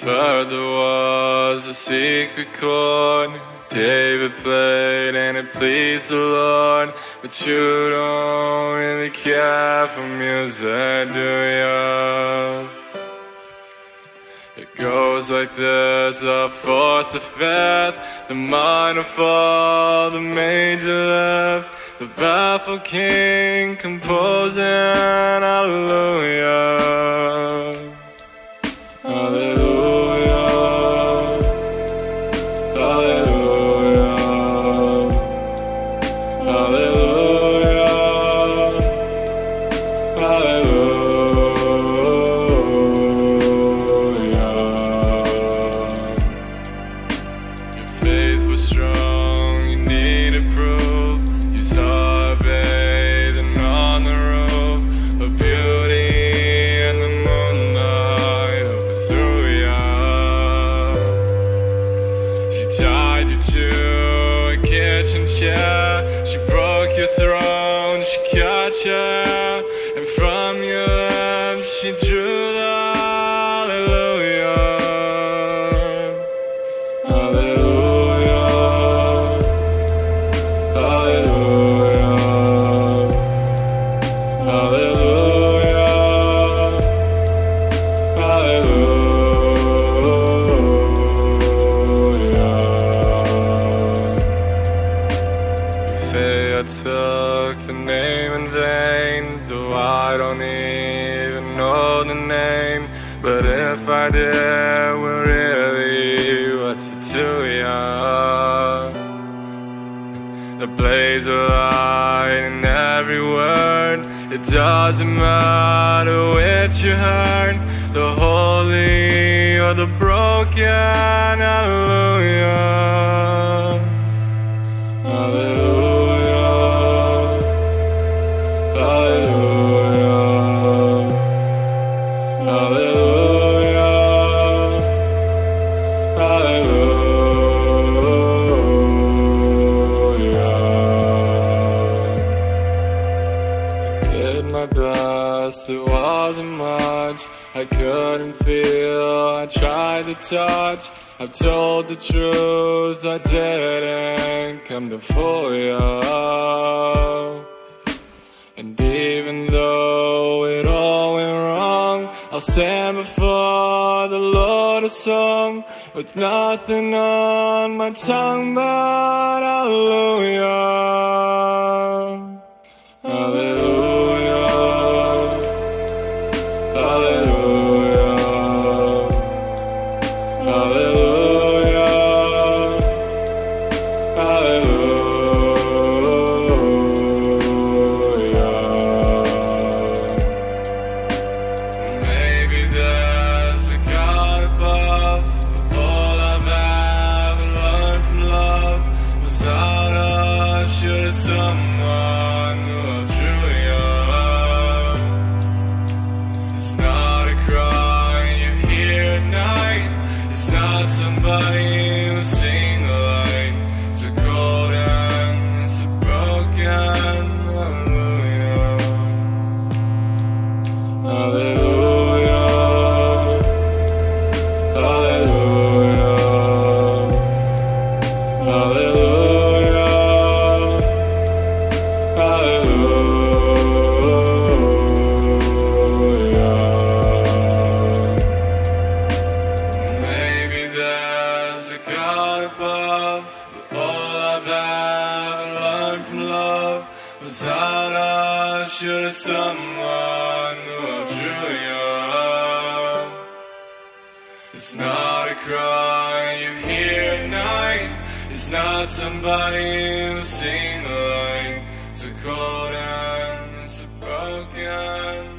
heard there was a secret chord David played and it pleased the Lord. But you don't really care for music, do ya? It goes like this the fourth, the fifth, the minor fall, the major lift, the baffled king composing. Hallelujah. She broke your throne, she cut you. And from your arms she drew I took the name in vain, though I don't even know the name. But if I did, well, really, what's it to ya? The blaze of light in every word. It doesn't matter which you heard, the holy or the broken. I couldn't feel, I tried to touch. I've told the truth, I didn't come to fool you. And even though it all went wrong, I'll stand before the Lord a song with nothing on my tongue but. Hallelujah. Should someone outdrew you. It's not a cry you hear at night. It's not somebody who's seen the light. It's a cold and it's a broken